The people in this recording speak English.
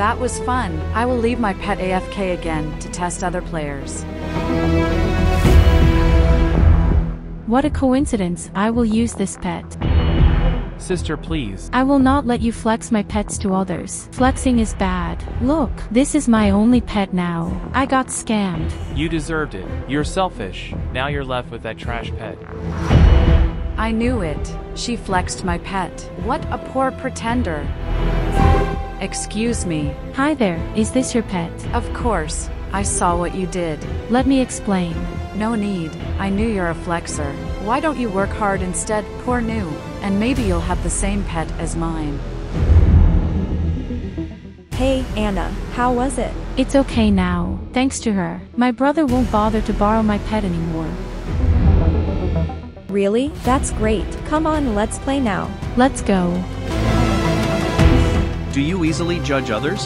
That was fun. I will leave my pet AFK again to test other players. What a coincidence, I will use this pet. Sister, please. I will not let you flex my pets to others. Flexing is bad. Look, this is my only pet now. I got scammed. You deserved it. You're selfish. Now you're left with that trash pet. I knew it. She flexed my pet. What a poor pretender. Excuse me. Hi there, is this your pet? Of course, I saw what you did. Let me explain. No need. I knew you're a flexer. Why don't you work hard instead, poor new? And maybe you'll have the same pet as mine. Hey, Anna, how was it? It's okay now, thanks to her. My brother won't bother to borrow my pet anymore. Really? That's great. Come on, let's play now. Let's go. Do you easily judge others?